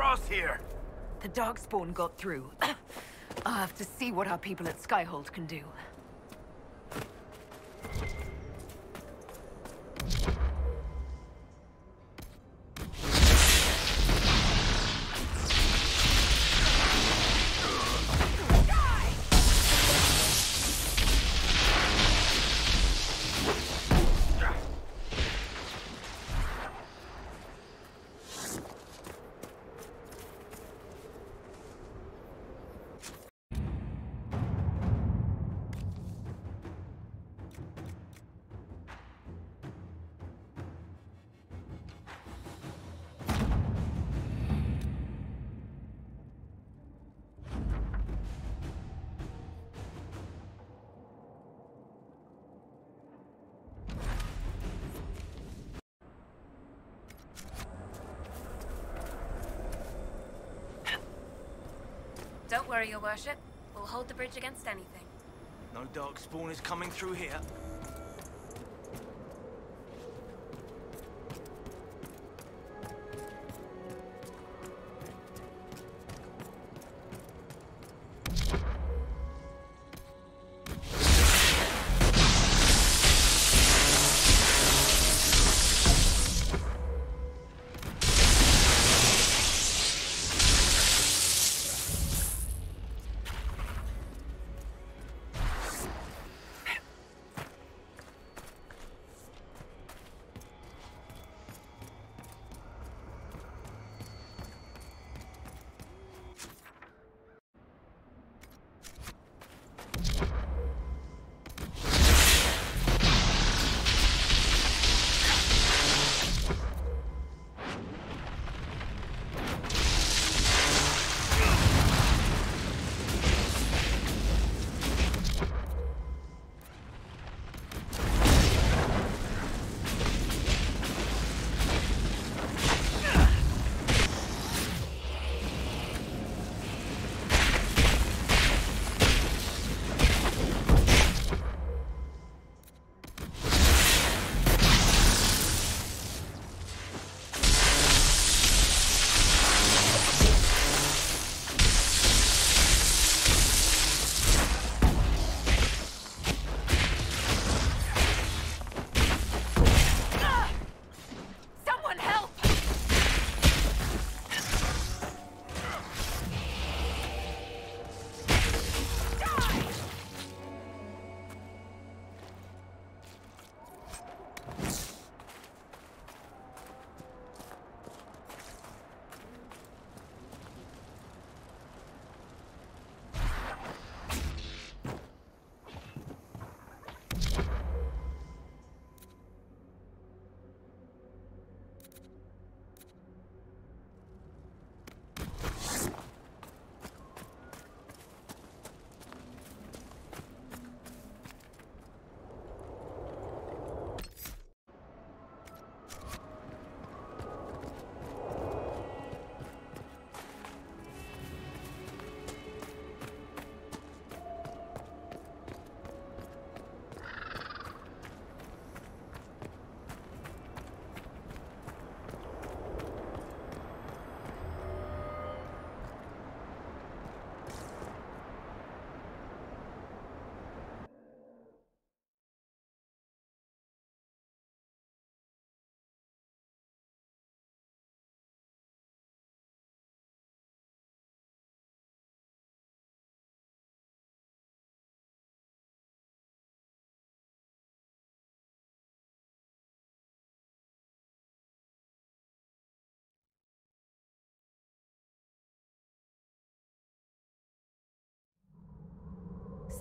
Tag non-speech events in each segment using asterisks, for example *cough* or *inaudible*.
across here? The Darkspawn got through. *coughs* I'll have to see what our people at Skyhold can do. Don't worry, your worship. We'll hold the bridge against anything. No Darkspawn is coming through here.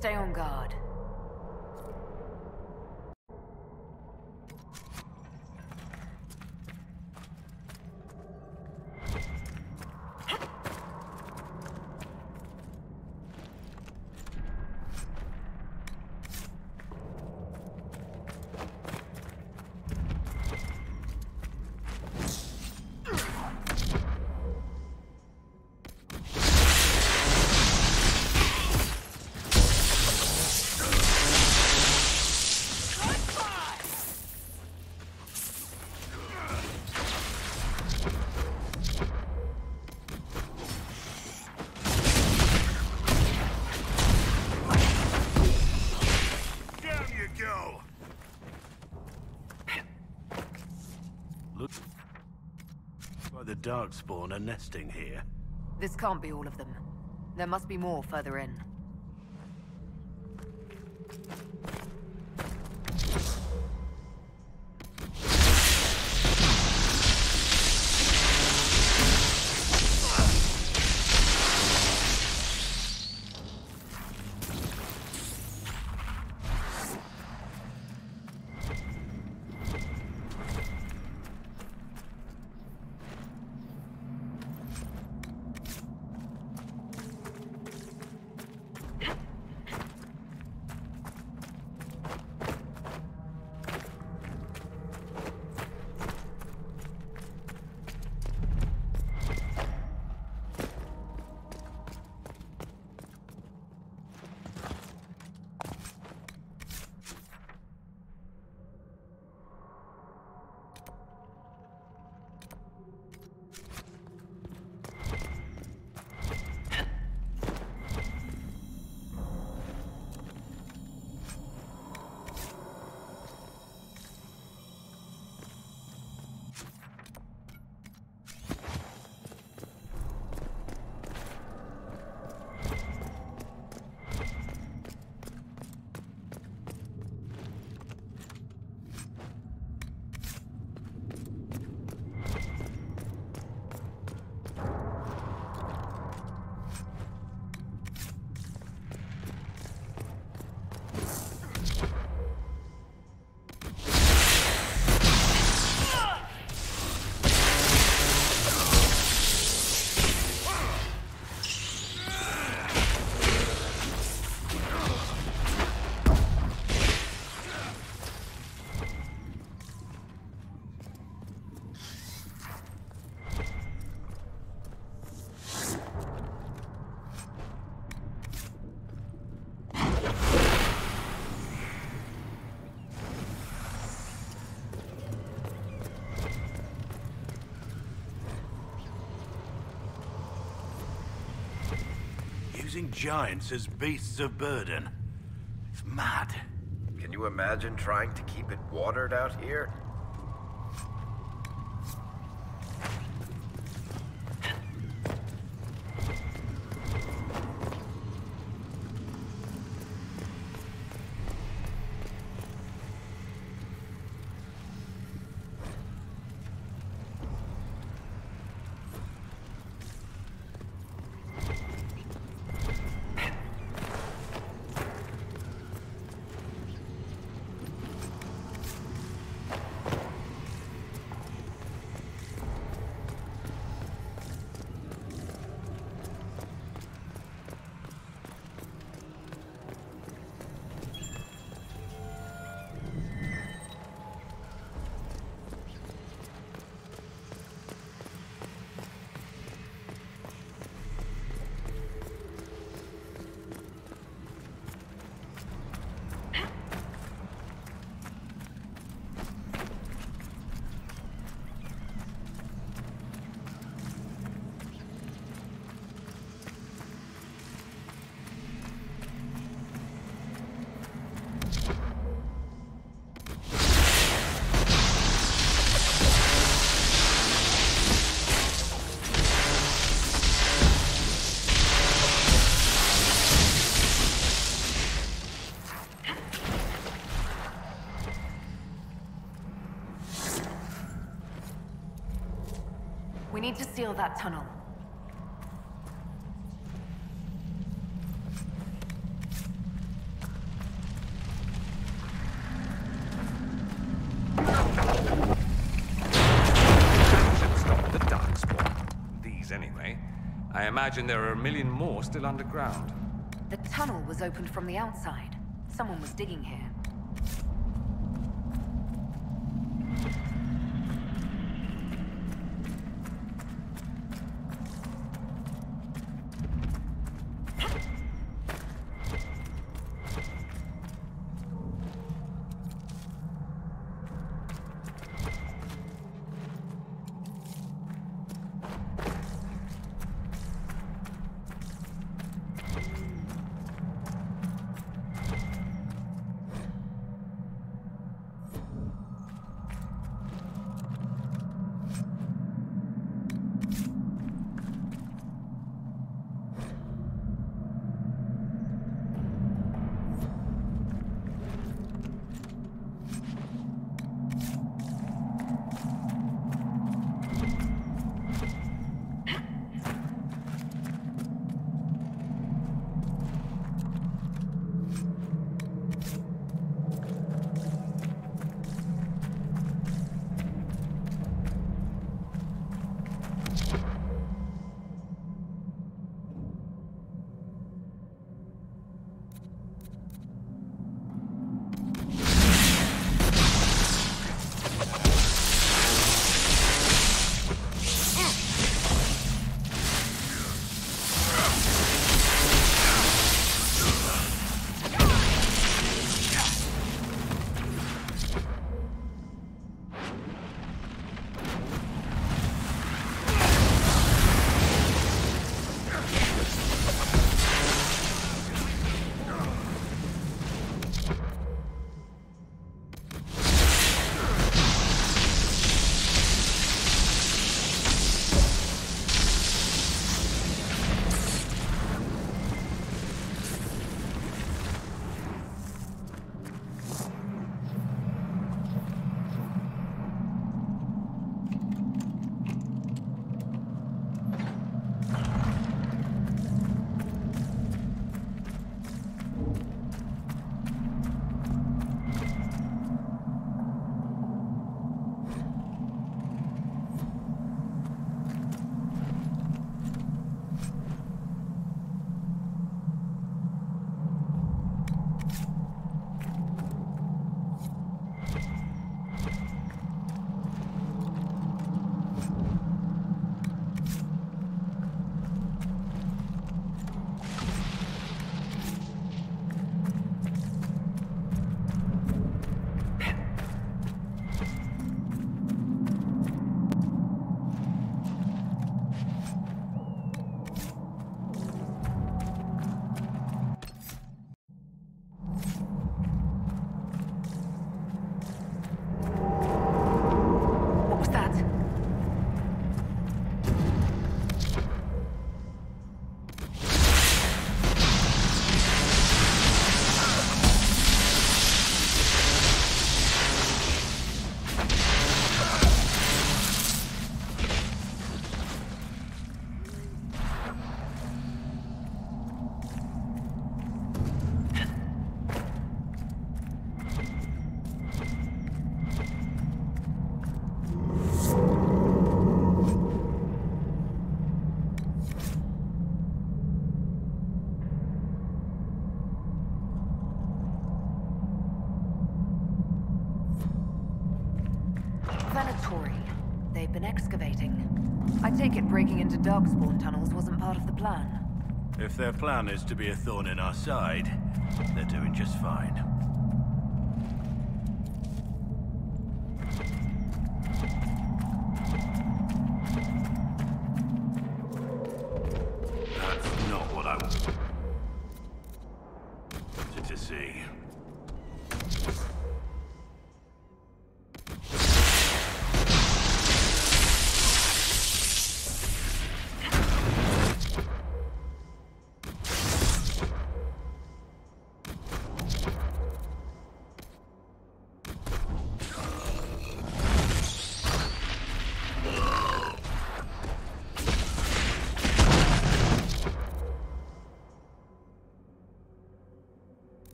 Stay on guard. Darkspawn are nesting here. This can't be all of them. There must be more further in. Using giants as beasts of burden. It's mad. Can you imagine trying to keep it watered out here? Seal that tunnel. should stop the Darkspawn. These, anyway. I imagine there are a million more still underground. The tunnel was opened from the outside. Someone was digging here. Breaking into Darkspawn tunnels wasn't part of the plan. If their plan is to be a thorn in our side, they're doing just fine.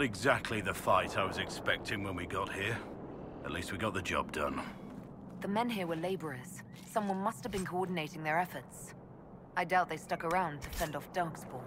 Not exactly the fight I was expecting when we got here. At least we got the job done. The men here were laborers. Someone must have been coordinating their efforts. I doubt they stuck around to fend off Darkspawn.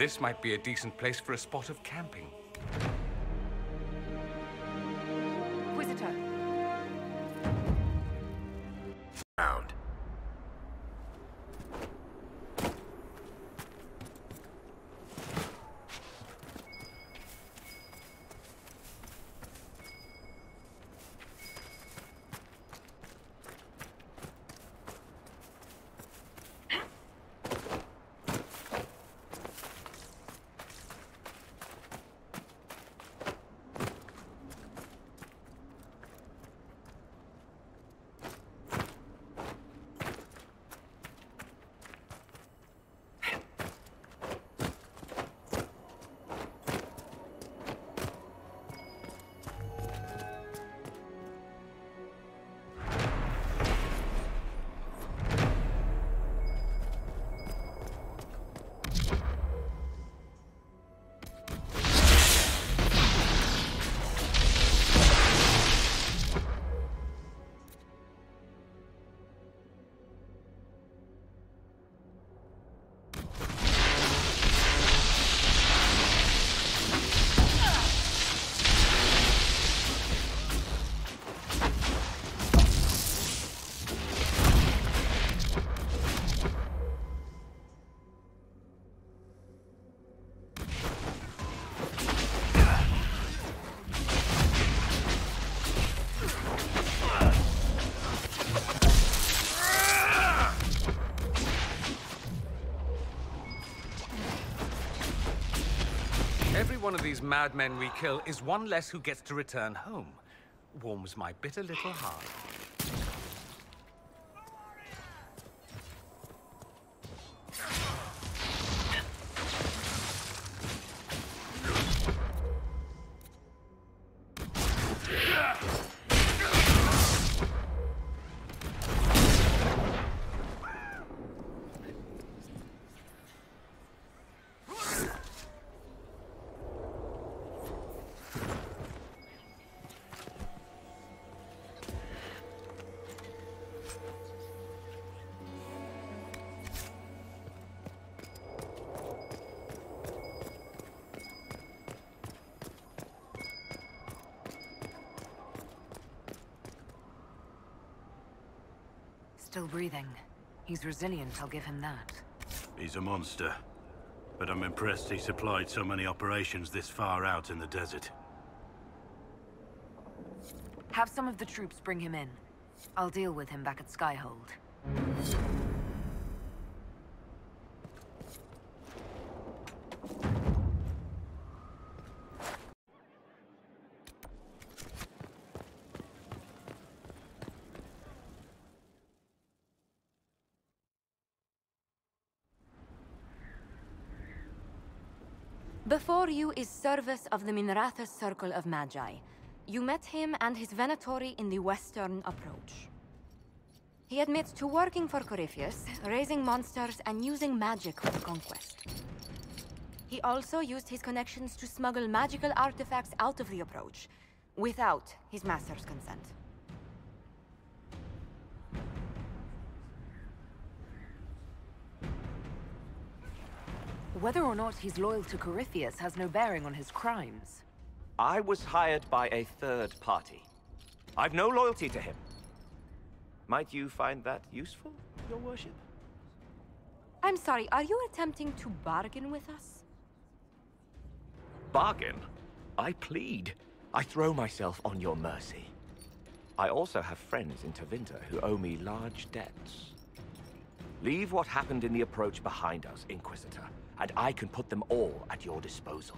This might be a decent place for a spot of camping. One of these madmen we kill is one less who gets to return home. Warms my bitter little heart. Still breathing. He's resilient, I'll give him that. He's a monster. But I'm impressed he supplied so many operations this far out in the desert. Have some of the troops bring him in. I'll deal with him back at Skyhold. You is Servis of the Minrathous Circle of Magi. You met him and his Venatori in the Western Approach. He admits to working for Corypheus, raising monsters, and using magic for conquest. He also used his connections to smuggle magical artifacts out of the Approach, without his master's consent. Whether or not he's loyal to Corypheus has no bearing on his crimes. I was hired by a third party. I've no loyalty to him. Might you find that useful, your worship? I'm sorry, are you attempting to bargain with us? Bargain? I plead. I throw myself on your mercy. I also have friends in Tevinter who owe me large debts. Leave what happened in the approach behind us, Inquisitor, and I can put them all at your disposal.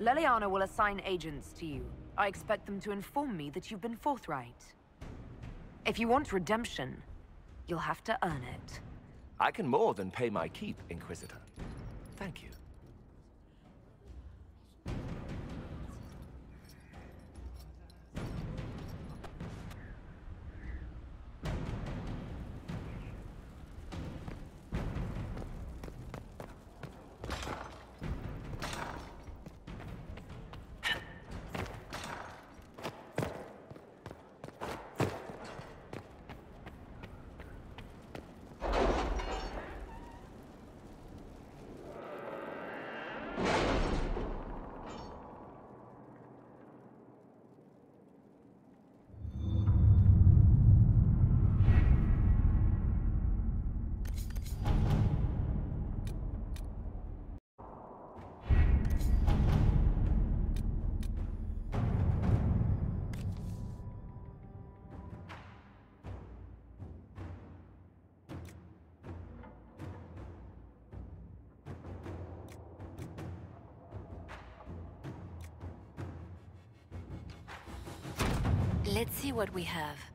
Leliana will assign agents to you. I expect them to inform me that you've been forthright. If you want redemption, you'll have to earn it. I can more than pay my keep, Inquisitor. Thank you. Let's see what we have.